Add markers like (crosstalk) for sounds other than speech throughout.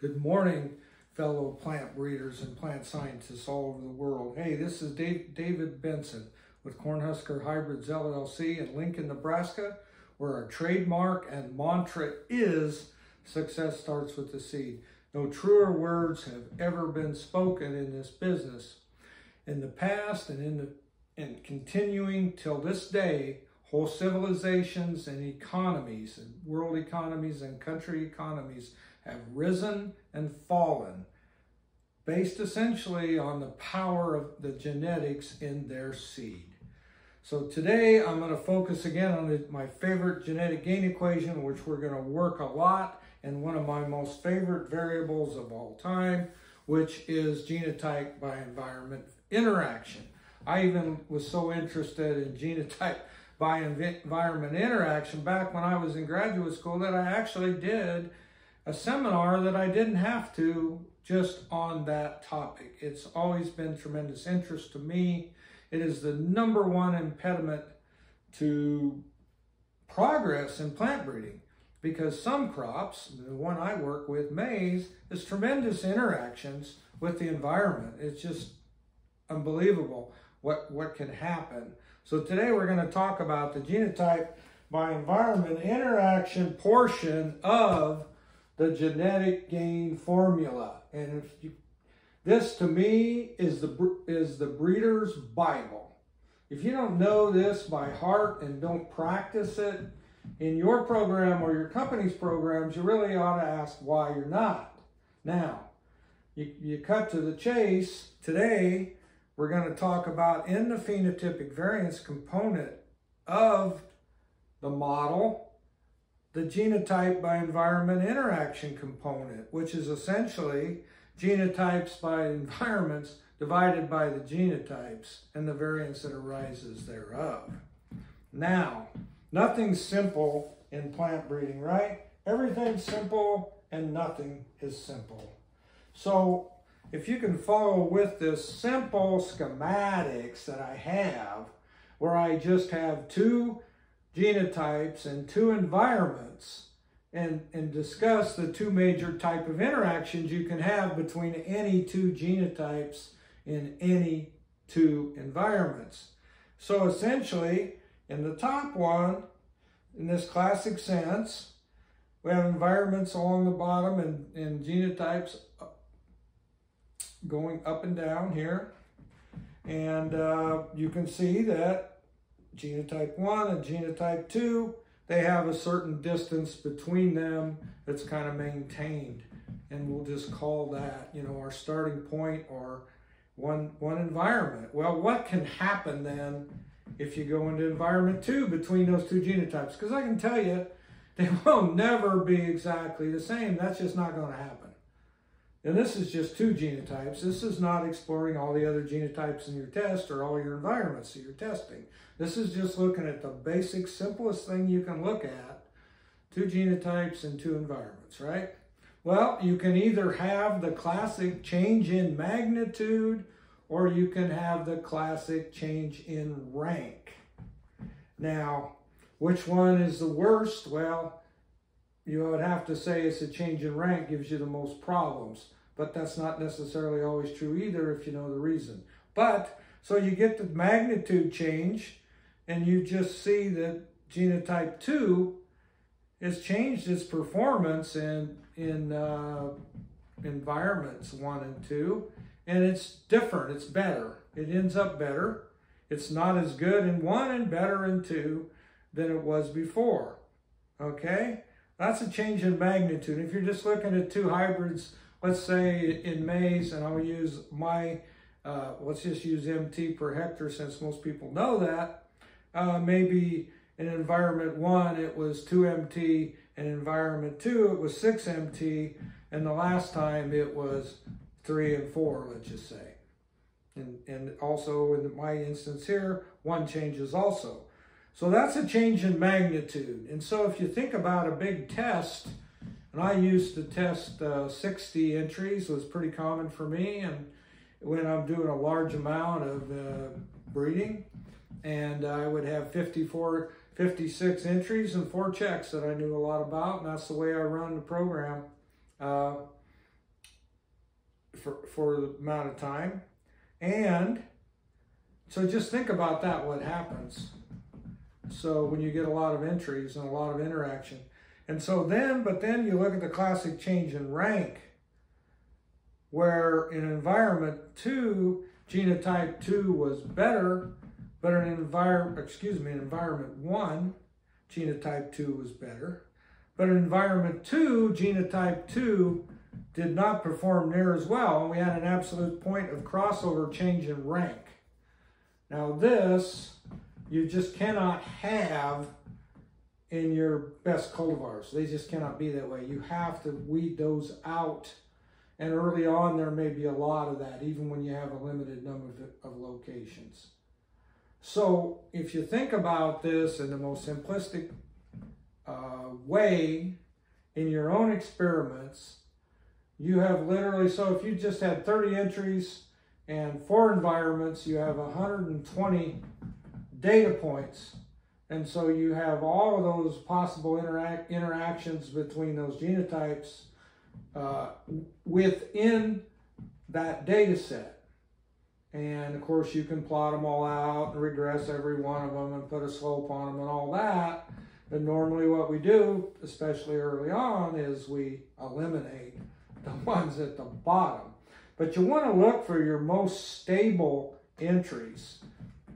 Good morning, fellow plant breeders and plant scientists all over the world. Hey, this is Dave, David Benson with Cornhusker Hybrids LLC in Lincoln, Nebraska, where our trademark and mantra is success starts with the seed. No truer words have ever been spoken in this business. In the past and in the and continuing till this day, whole civilizations and economies and world economies and country economies have risen and fallen based essentially on the power of the genetics in their seed. So today I'm going to focus again on my favorite genetic gain equation, which we're going to work a lot, and one of my most favorite variables of all time, which is genotype by environment interaction. I even was so interested in (laughs) genotype by environment interaction back when I was in graduate school that I actually did a seminar that I didn't have to just on that topic. It's always been tremendous interest to me. It is the number one impediment to progress in plant breeding because some crops, the one I work with, maize, is tremendous interactions with the environment. It's just unbelievable what, what can happen. So today we're going to talk about the genotype by environment interaction portion of the genetic gain formula. And if you, this to me is the, is the breeder's Bible. If you don't know this by heart and don't practice it in your program or your company's programs, you really ought to ask why you're not. Now, you, you cut to the chase. Today, we're going to talk about in the phenotypic variance component of the model the genotype by environment interaction component, which is essentially genotypes by (laughs) environments divided by the genotypes and the variance that arises thereof. Now, nothing's simple in plant breeding, right? Everything's simple and nothing is simple. So if you can follow with this simple schematics that I have, where I just have two genotypes and two environments and, and discuss the two major type of interactions you can have between any two genotypes in any two environments. So essentially, in the top one, in this classic sense, we have environments along the bottom and, and genotypes going up and down here. And uh, you can see that genotype 1 and genotype 2, they have a certain distance between them that's kind of maintained. And we'll just call that, you know, our starting point or one, one environment. Well, what can happen then if you go into environment 2 between those two genotypes? Because I can tell you, they (laughs) will never be exactly the same. That's just not going to happen. And this is just two genotypes. This is not exploring all the other genotypes in your test or all your environments that you're testing. This is just looking at the basic, simplest thing you can look at. Two genotypes and two environments, right? Well, you can either have the classic change in magnitude or you can have the classic change in rank. Now, which one is the worst? Well, you would have to say it's a change in rank gives you the most problems. But that's not necessarily always true either if you know the reason. But, so you get the magnitude change and you just see that genotype 2 has changed its performance in, in uh, environments 1 and 2. And it's different, it's better. It ends up better. It's not as good in 1 and better in 2 than it was before. Okay? That's a change in magnitude. If you're just looking at two hybrids, let's say in maize, and I'll use my, uh, let's just use MT per hectare since most people know that. Uh, maybe in environment one, it was 2 MT, in environment two, it was 6 MT, and the last time it was 3 and 4, let's just say. And, and also in my instance here, one changes also. So that's a change in magnitude. And so if you think about a big test, and I used to test uh, 60 entries, was pretty common for me. And when I'm doing a large amount of uh, breeding, and I would have 54, 56 entries and four checks that I knew a lot about. And that's the way I run the program. Uh, for, for the amount of time. And so just think about that, what happens. So when you get a lot of entries and a lot of interaction. And so then, but then you look at the classic change in rank, where in environment two, genotype two was better, but in environment, excuse me, in environment one, genotype two was better. But in environment two, genotype two did not perform near as well. And we had an absolute point of crossover change in rank. Now this, you just cannot have in your best cultivars. They just cannot be that way. You have to weed those out. And early on, there may be a lot of that, even when you have a limited number of, of locations. So if you think about this in the most simplistic uh, way in your own experiments, you have literally, so if you just had 30 entries and four environments, you have 120 data points. And so you have all of those possible interac interactions between those genotypes uh, within that data set. And of course, you can plot them all out and regress every one of them and put a slope on them and all that. But normally, what we do, especially early on, is we eliminate the (laughs) ones at the bottom. But you want to look for your most stable entries.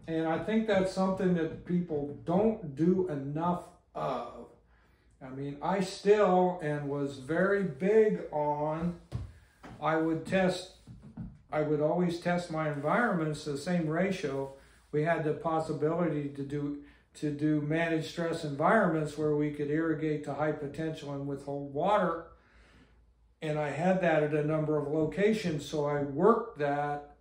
And I think that's something that people don't do enough of. I mean, I still and was very big on, I would test, I would always test my environments the same ratio. We had the possibility to do to do managed stress environments where we could irrigate to high potential and withhold water. And I had that at a number of locations, so I worked that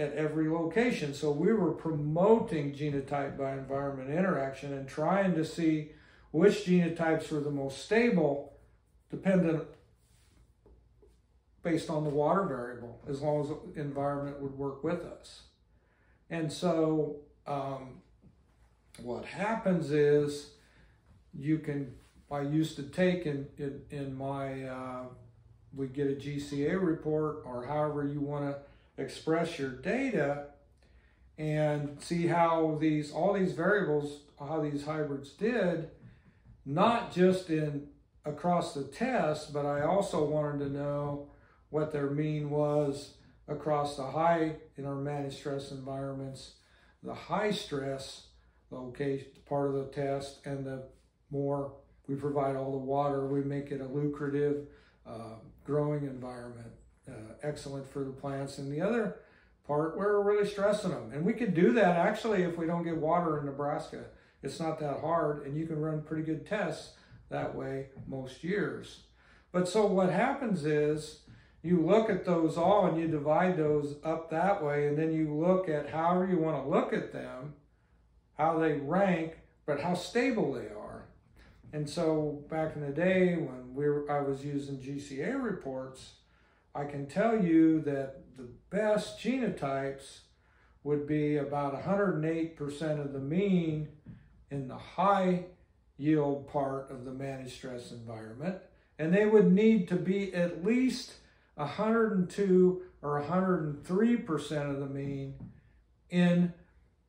at every location. So we were promoting genotype by environment interaction and trying to see which genotypes were the most stable, dependent based on the water variable, as long as the environment would work with us. And so um, what happens is you can, I used to take in, in, in my, uh, we get a GCA report or however you want to express your data and see how these, all these variables, how these hybrids did, not just in across the test, but I also wanted to know what their mean was across the high in our managed stress environments, the high stress location, part of the test, and the more we provide all the water, we make it a lucrative uh, growing environment, uh, excellent for the plants. And the other part, where we're really stressing them. And we could do that actually if we don't get water in Nebraska. It's not that hard, and you can run pretty good tests that way most years. But so what happens is you look at those all and you divide those up that way, and then you look at however you want to look at them how they rank, but how stable they are. And so back in the day when we were, I was using GCA reports, I can tell you that the best genotypes would be about 108% of the mean in the high yield part of the managed stress environment. And they would need to be at least 102 or 103% of the mean in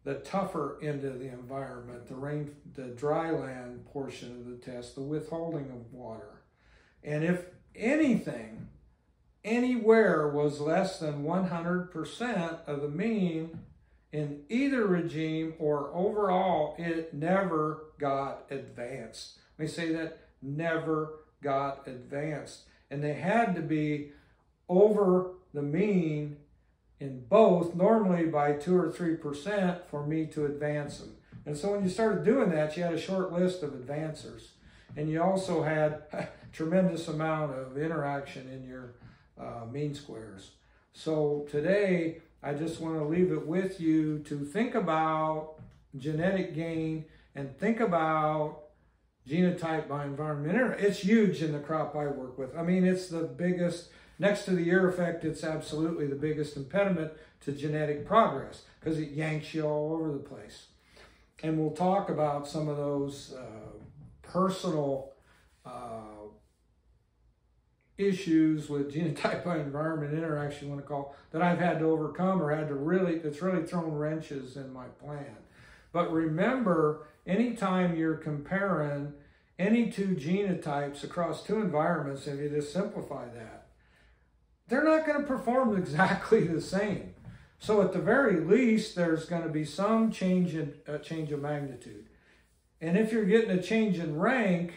the tougher end of the environment, the rain, the dry land portion of the test, the withholding of water. And if anything, anywhere was less than 100% of the mean in either regime or overall, it never got advanced. Let me say that never got advanced. And they had to be over the mean in both, normally by two or three percent for me to advance them. And so when you started doing that, you had a short list of advancers. And you also had (laughs) a tremendous amount of interaction in your uh, mean squares. So today, I just want to leave it with you to think about genetic gain and think about genotype by environment. It's huge in the crop I work with. I mean, it's the biggest Next to the year effect, it's absolutely the biggest impediment to genetic progress because it yanks you all over the place. And we'll talk about some of those uh, personal uh, issues with genotype by environment interaction, you want to call, that I've had to overcome or had to really, that's really thrown wrenches in my plan. But remember, anytime you're comparing any two genotypes across two environments, if you just simplify that, they're not going to perform (laughs) exactly the same. So at the very least, there's going to be some change in uh, change of magnitude. And if you're getting a change in rank,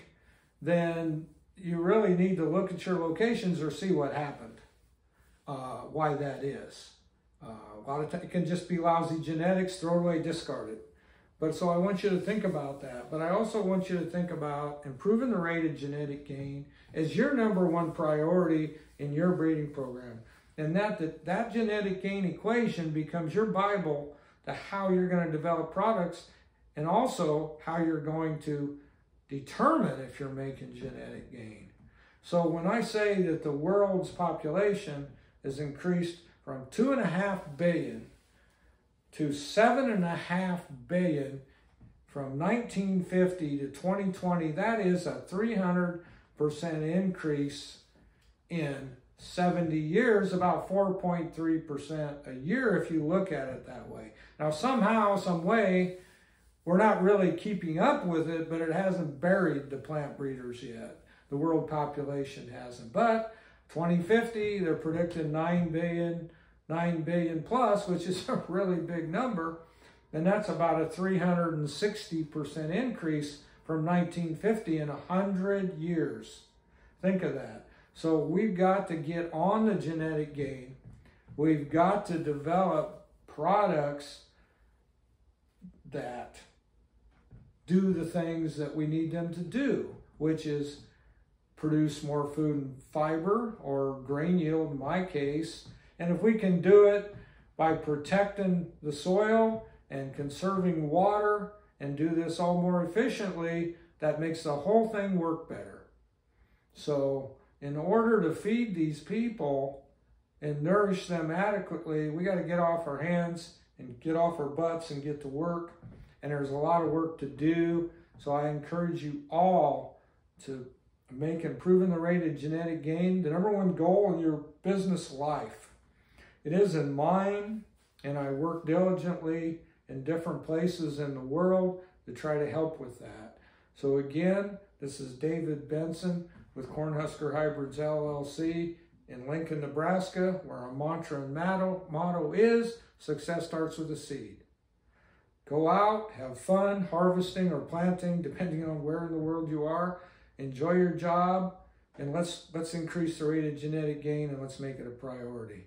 then you really need to look at your locations or see what happened, uh, why that is. Uh, a lot of times it can just be lousy genetics, throw away, discard it. But so I want you to think about that. But I also want you to think about improving the rate of genetic gain as your number one priority in your breeding program. And that, that, that genetic gain equation becomes your Bible to how you're going to develop products and also how you're going to determine if you're making genetic gain. So when I say that the world's population has increased from two and a half billion to seven and a half billion from 1950 to 2020, that is a 300% increase in 70 years, about 4.3% a year if you look at it that way. Now, somehow, some way, we're not really keeping up with it, but it hasn't buried the plant breeders yet. The world population hasn't. But 2050, they're predicting 9 billion, 9 billion plus, which is (laughs) a really big number. And that's about a 360% increase from 1950 in 100 years. Think of that. So we've got to get on the genetic gain. We've got to develop products that do the things that we need them to do, which is produce more food and fiber or grain yield in my case. And if we can do it by protecting the soil and conserving water and do this all more efficiently, that makes the whole thing work better. So in order to feed these people and nourish them adequately, we got to get off our hands and get off our butts and get to work and there's a lot of work to do. So I encourage you all to make improving the rate of genetic gain the number one goal in your business life. It is in mine, and I work diligently in different places in the world to try to help with that. So again, this is David Benson with Cornhusker Hybrids LLC in Lincoln, Nebraska, where our mantra and motto, motto is success starts with a seed. Go out, have fun harvesting or planting, depending on where in the world you are. Enjoy your job, and let's let's increase the rate of genetic gain and let's make it a priority.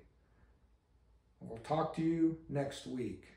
We'll talk to you next week.